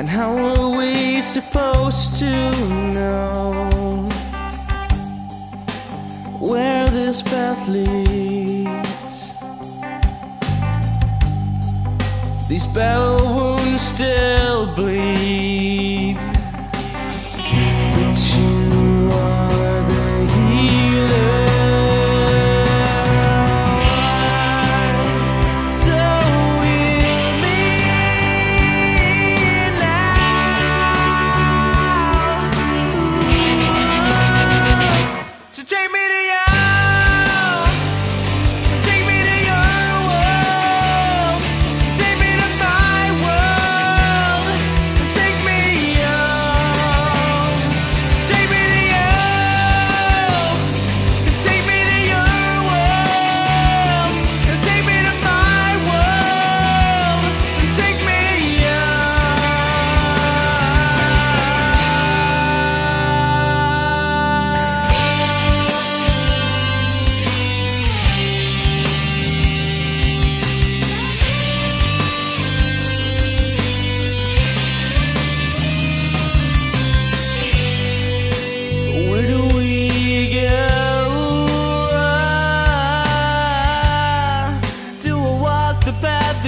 And how are we supposed to know where this path leads? These battle wounds still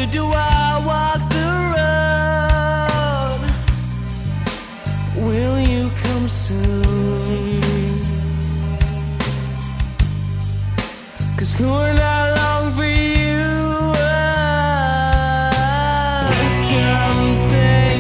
do I walk the road? Will you come soon? Cause Lord, I long for you. Take me